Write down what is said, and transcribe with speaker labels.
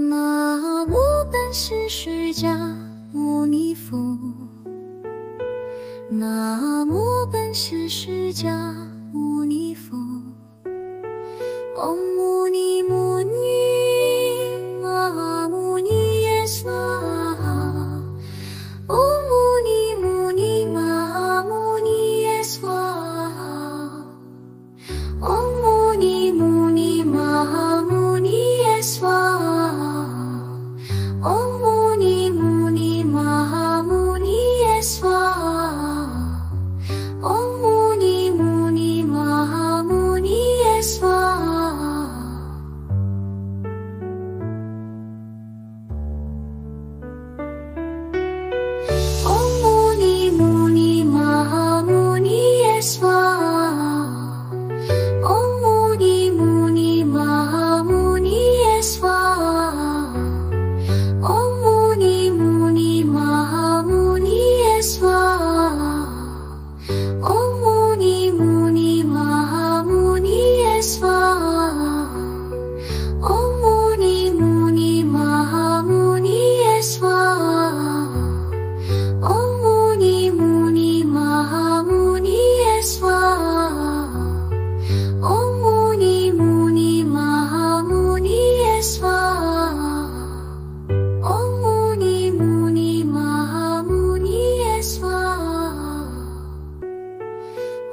Speaker 1: 那无本是释迦牟尼佛，那无本是释迦牟尼佛，